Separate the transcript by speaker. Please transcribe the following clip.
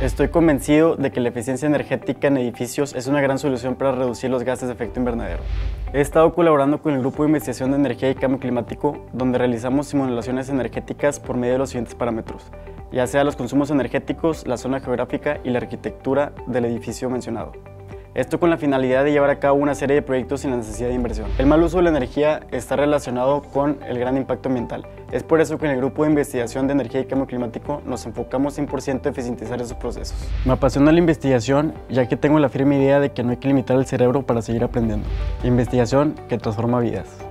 Speaker 1: Estoy convencido de que la eficiencia energética en edificios es una gran solución para reducir los gases de efecto invernadero. He estado colaborando con el Grupo de Investigación de Energía y Cambio Climático, donde realizamos simulaciones energéticas por medio de los siguientes parámetros, ya sea los consumos energéticos, la zona geográfica y la arquitectura del edificio mencionado. Esto con la finalidad de llevar a cabo una serie de proyectos sin la necesidad de inversión. El mal uso de la energía está relacionado con el gran impacto ambiental. Es por eso que en el grupo de investigación de energía y cambio climático nos enfocamos 100% en eficientizar esos procesos. Me apasiona la investigación ya que tengo la firme idea de que no hay que limitar el cerebro para seguir aprendiendo. Investigación que transforma vidas.